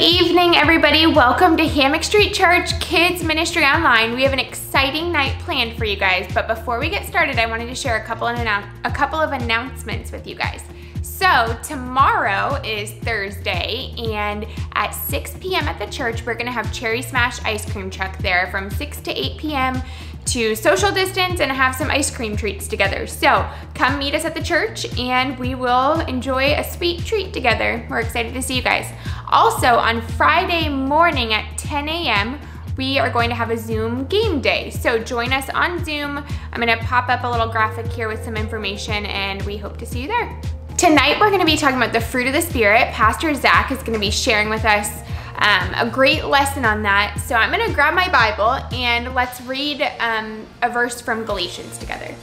Good evening, everybody. Welcome to Hammock Street Church Kids Ministry Online. We have an exciting night planned for you guys, but before we get started, I wanted to share a couple of, a couple of announcements with you guys. So tomorrow is Thursday and at 6 p.m. at the church, we're gonna have Cherry Smash ice cream truck there from 6 to 8 p.m. to social distance and have some ice cream treats together. So come meet us at the church and we will enjoy a sweet treat together. We're excited to see you guys. Also on Friday morning at 10 a.m., we are going to have a Zoom game day. So join us on Zoom. I'm gonna pop up a little graphic here with some information and we hope to see you there. Tonight we're gonna be talking about the fruit of the Spirit. Pastor Zach is gonna be sharing with us um, a great lesson on that. So I'm gonna grab my Bible and let's read um, a verse from Galatians together.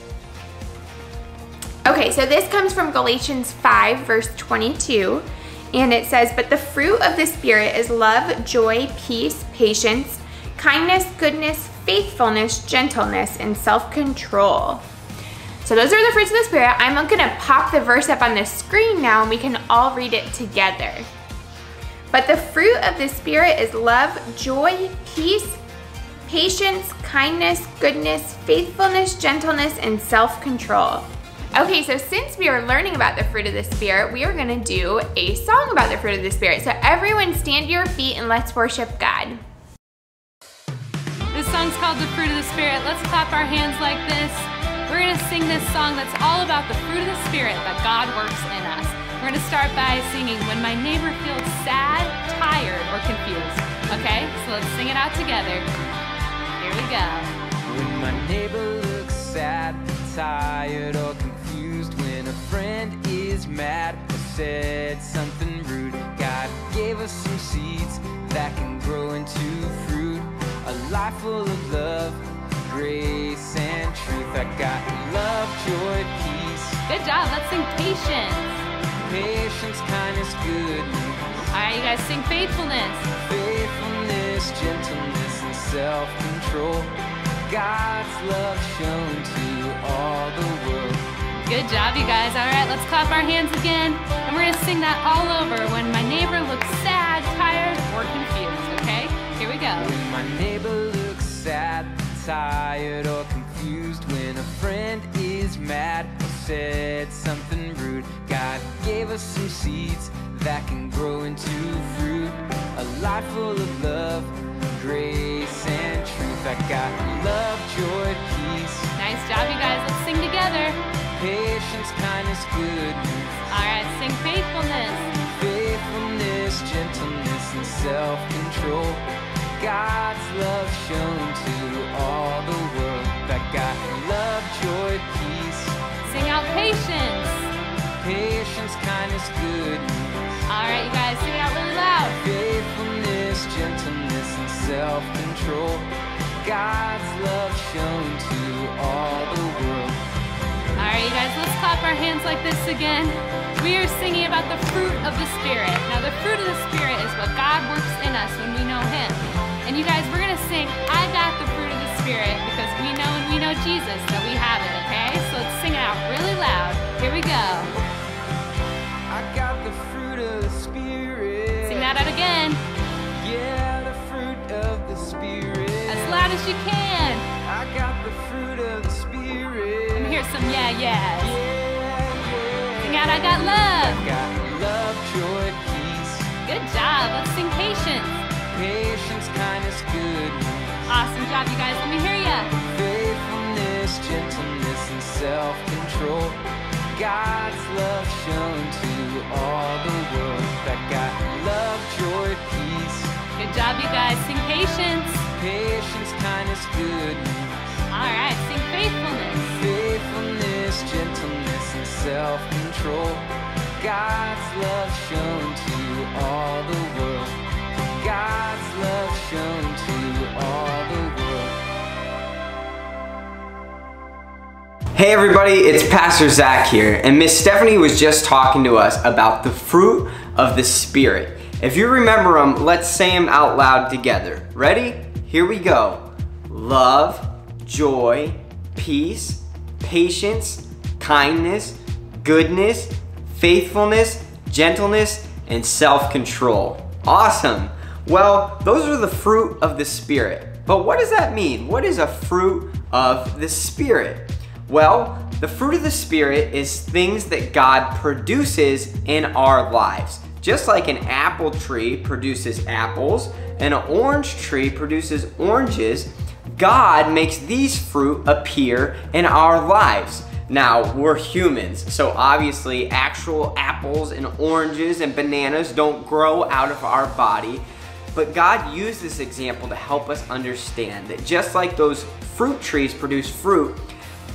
Okay, so this comes from Galatians 5, verse 22, and it says, But the fruit of the Spirit is love, joy, peace, patience, kindness, goodness, faithfulness, gentleness, and self control. So those are the fruits of the Spirit. I'm gonna pop the verse up on the screen now and we can all read it together. But the fruit of the Spirit is love, joy, peace, patience, kindness, goodness, faithfulness, gentleness, and self-control. Okay, so since we are learning about the fruit of the Spirit, we are gonna do a song about the fruit of the Spirit. So everyone stand to your feet and let's worship God. This song's called The Fruit of the Spirit. Let's clap our hands like this. We're going to sing this song that's all about the fruit of the Spirit that God works in us. We're going to start by singing When My Neighbor Feels Sad, Tired, or Confused. Okay? So let's sing it out together. Here we go. When my neighbor looks sad, tired, or confused, when a friend is mad or said something rude, God gave us some seeds that can grow into fruit. A life full of love grace and truth. I got love, joy, peace. Good job. Let's sing patience. Patience, kindness, goodness. All right, you guys sing faithfulness. Faithfulness, gentleness, and self-control. God's love shown to all the world. Good job, you guys. All right, let's clap our hands again. And we're going to sing that all over when my neighbor looks sad, tired, or confused, okay? Here we go. When my neighbor looks sad, tired or confused when a friend is mad or said something rude. God gave us some seeds that can grow into fruit. A life full of love, grace, and truth. I got love, joy, peace. Nice job, you guys. Let's sing together. Patience, kindness, goodness. All right, sing faithfulness. Faithfulness, gentleness, and self-control. God's love shown to all the world. That got love, joy, peace. Sing out patience. Patience, kindness, goodness. All right, you guys, sing it out really loud. Faithfulness, gentleness, and self-control. God's love shown to all the world. All right, you guys, let's clap our hands like this again. We are singing about the fruit of the Spirit. Now, the fruit of the Spirit is what God works in us when we know Him. And you guys, we're gonna sing, I got the fruit of the Spirit because we know and we know Jesus that we have it, okay? So let's sing it out really loud. Here we go. That out again. Yeah, the fruit of the Spirit. As loud as you can. I got the fruit of the Spirit. Let me hear some yeah yeahs. Yeah, yeah. Sing out, I got love. I got love, joy, peace. Good job. Let's sing patience. Patience, kindness, goodness. Awesome job, you guys. Let me hear ya. Faithfulness, gentleness, and self-control. God's guys. Sing patience. Patience, kindness, goodness. All right, sing faithfulness. Faithfulness, gentleness, and self-control. God's love shown to all the world. God's love shown to all the world. Hey everybody, it's Pastor Zach here, and Miss Stephanie was just talking to us about the fruit of the Spirit. If you remember them, let's say them out loud together. Ready? Here we go. Love, joy, peace, patience, kindness, goodness, faithfulness, gentleness, and self-control. Awesome. Well, those are the fruit of the Spirit. But what does that mean? What is a fruit of the Spirit? Well, the fruit of the Spirit is things that God produces in our lives. Just like an apple tree produces apples and an orange tree produces oranges, God makes these fruit appear in our lives. Now, we're humans, so obviously actual apples and oranges and bananas don't grow out of our body. But God used this example to help us understand that just like those fruit trees produce fruit,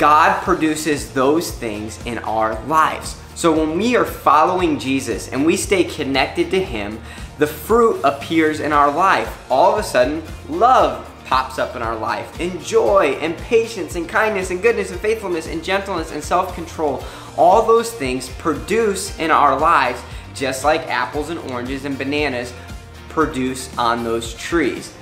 God produces those things in our lives. So when we are following Jesus and we stay connected to Him, the fruit appears in our life. All of a sudden, love pops up in our life, and joy, and patience, and kindness, and goodness, and faithfulness, and gentleness, and self control. All those things produce in our lives just like apples and oranges and bananas produce on those trees.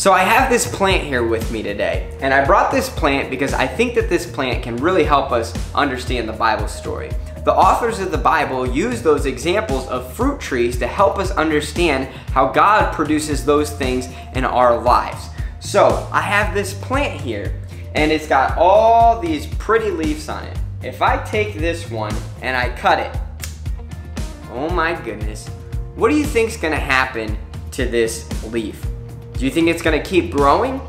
So I have this plant here with me today, and I brought this plant because I think that this plant can really help us understand the Bible story. The authors of the Bible use those examples of fruit trees to help us understand how God produces those things in our lives. So I have this plant here, and it's got all these pretty leaves on it. If I take this one and I cut it, oh my goodness, what do you think is gonna happen to this leaf? Do you think it's gonna keep growing?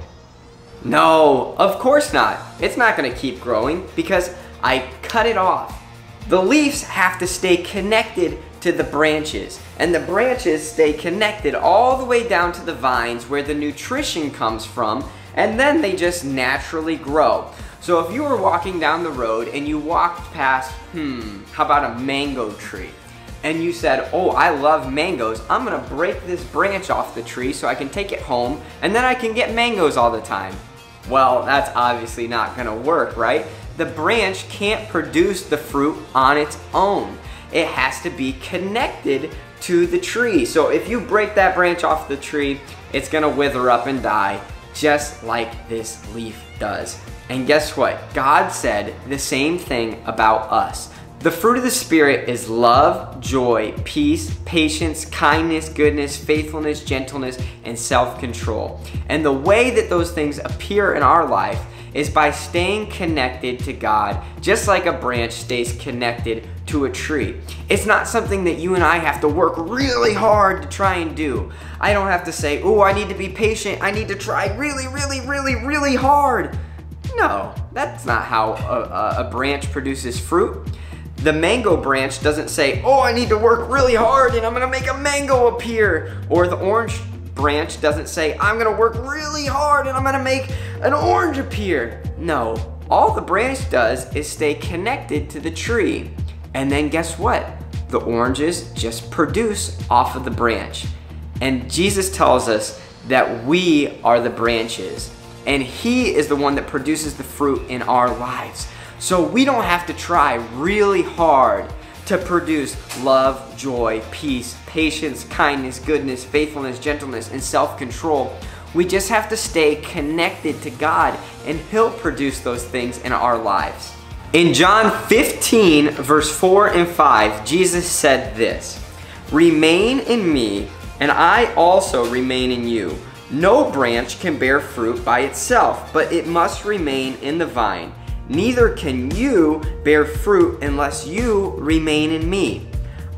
No, of course not. It's not gonna keep growing because I cut it off. The leaves have to stay connected to the branches, and the branches stay connected all the way down to the vines where the nutrition comes from, and then they just naturally grow. So if you were walking down the road and you walked past, hmm, how about a mango tree? And you said, oh, I love mangoes, I'm gonna break this branch off the tree so I can take it home and then I can get mangoes all the time. Well, that's obviously not gonna work, right? The branch can't produce the fruit on its own. It has to be connected to the tree. So if you break that branch off the tree, it's gonna wither up and die just like this leaf does. And guess what? God said the same thing about us. The fruit of the Spirit is love, joy, peace, patience, kindness, goodness, faithfulness, gentleness, and self control. And the way that those things appear in our life is by staying connected to God, just like a branch stays connected to a tree. It's not something that you and I have to work really hard to try and do. I don't have to say, oh, I need to be patient. I need to try really, really, really, really hard. No, that's not how a, a branch produces fruit. The mango branch doesn't say, oh, I need to work really hard and I'm gonna make a mango appear. Or the orange branch doesn't say, I'm gonna work really hard and I'm gonna make an orange appear. No, all the branch does is stay connected to the tree. And then guess what? The oranges just produce off of the branch. And Jesus tells us that we are the branches and he is the one that produces the fruit in our lives. So we don't have to try really hard to produce love, joy, peace, patience, kindness, goodness, faithfulness, gentleness, and self control. We just have to stay connected to God and He'll produce those things in our lives. In John 15, verse 4 and 5, Jesus said this Remain in me, and I also remain in you. No branch can bear fruit by itself, but it must remain in the vine. Neither can you bear fruit unless you remain in me.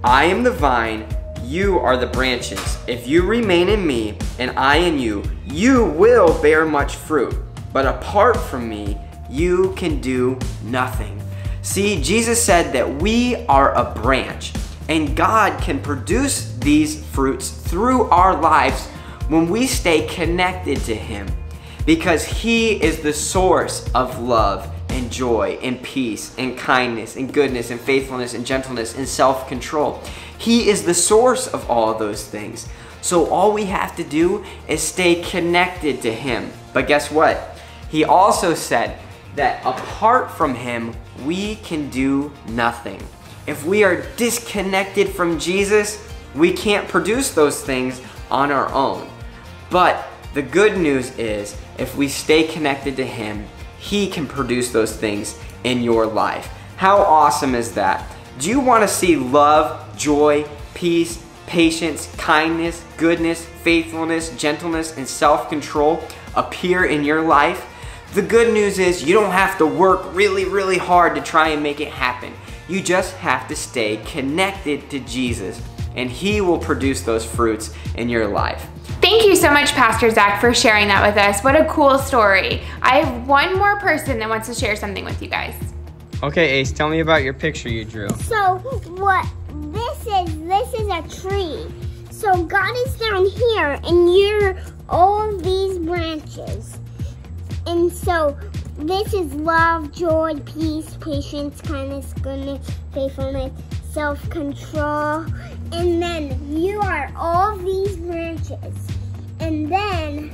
I am the vine, you are the branches. If you remain in me and I in you, you will bear much fruit. But apart from me, you can do nothing. See, Jesus said that we are a branch, and God can produce these fruits through our lives when we stay connected to Him because He is the source of love and joy and peace and kindness and goodness and faithfulness and gentleness and self control. He is the source of all of those things. So all we have to do is stay connected to Him. But guess what? He also said that apart from Him, we can do nothing. If we are disconnected from Jesus, we can't produce those things on our own. But the good news is if we stay connected to Him, he can produce those things in your life. How awesome is that? Do you want to see love, joy, peace, patience, kindness, goodness, faithfulness, gentleness, and self control appear in your life, the good news is you don't have to work really, really hard to try and make it happen. You just have to stay connected to Jesus, and He will produce those fruits in your life. Thank you so much, Pastor Zach, for sharing that with us. What a cool story. I have one more person that wants to share something with you guys. Okay, Ace, tell me about your picture you drew. So what this is, this is a tree. So God is down here and you're all these branches. And so this is love, joy, peace, patience, kindness, goodness, faithfulness, self-control. And then you are all these branches. And then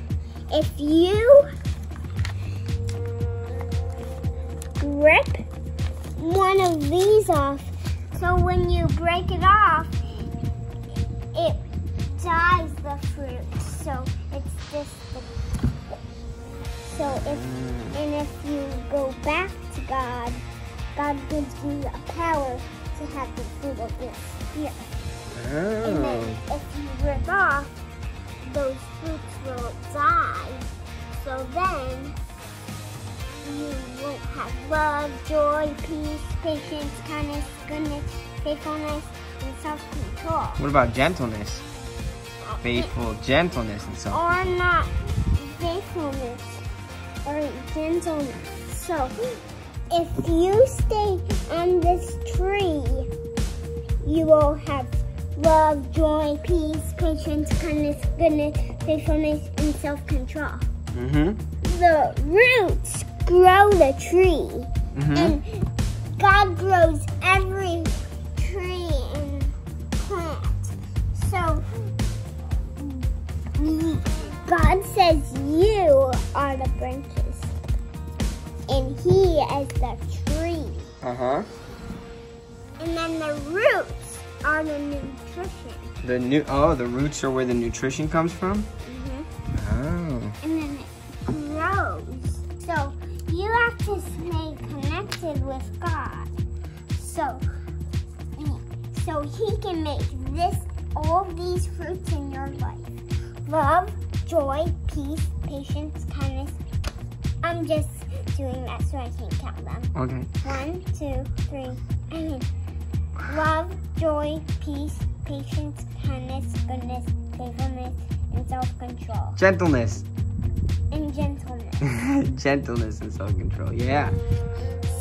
if you rip one of these off, so when you break it off, it dies the fruit. So it's the so if and if you go back to God, God gives you the power to have the fruit of the spirit. And then oh. if you rip off, those fruits will die. So then you won't have love, joy, peace, patience, kindness, goodness, faithfulness, and self-control. What about gentleness? Faithful, gentleness, and self Or not faithfulness or gentleness. So if you stay on this tree, you will have love, joy, peace, patience, kindness, goodness, faithfulness, and self-control. Mm-hmm. The roots grow the tree, Mm-hmm. and God grows every tree and plant. So God says you are the branches, and He is the tree. Uh-huh. And then the roots are the nutrition. The new oh, the roots are where the nutrition comes from? Mhm. Oh. and then it grows. So you have to stay connected with God. So, so He can make this all these fruits in your life: love, joy, peace, patience, kindness. I'm just doing that so I can count them. Okay. One, two, three. I mean, love, joy, peace, patience, kindness, goodness, faithfulness, and self-control, Gentleness. and gentleness. Gentleness and self-control. Yeah.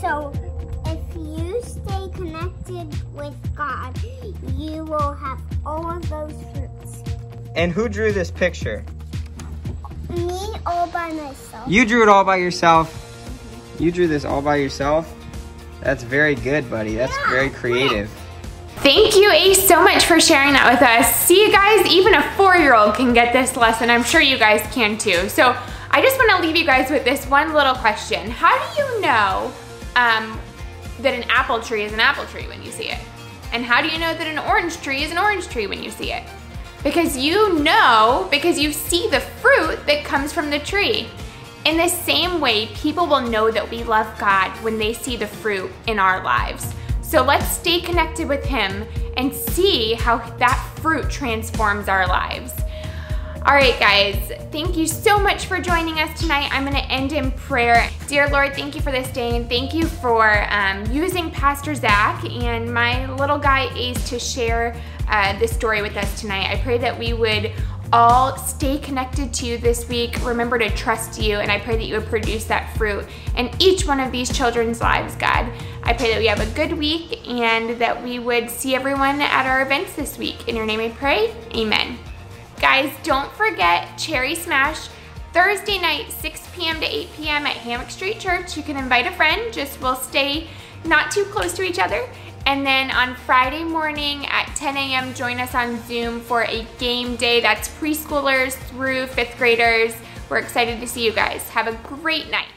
So, if you stay connected with God, you will have all of those fruits. And who drew this picture? Me all by myself. You drew it all by yourself. You drew this all by yourself. That's very good, buddy. That's Yeah. very creative. Thank you, Ace, so much for sharing that with us. See, you guys, even a four-year-old can get this lesson. I'm sure you guys can too. So I just want to leave you guys with this one little question. How do you know um, that an apple tree is an apple tree when you see it? And how do you know that an orange tree is an orange tree when you see it? Because you know, because you see the fruit that comes from the tree. In the same way, people will know that we love God when they see the fruit in our lives. So let's stay connected with Him and see how that fruit transforms our lives. All right, guys, thank you so much for joining us tonight. I'm going to end in prayer. Dear Lord, thank you for this day and thank you for um, using Pastor Zach and my little guy Ace to share uh, this story with us tonight. I pray that we would all stay connected to you this week. Remember to trust you, and I pray that you would produce that fruit in each one of these children's lives, God. I pray that we have a good week and that we would see everyone at our events this week. In your name I pray, amen. Guys, don't forget Cherry Smash Thursday night, 6 p.m. to 8 p.m. at Hammock Street Church. You can invite a friend, just we'll stay not too close to each other. And then on Friday morning at 10 a.m., join us on Zoom for a game day. That's preschoolers through fifth graders. We're excited to see you guys. Have a great night.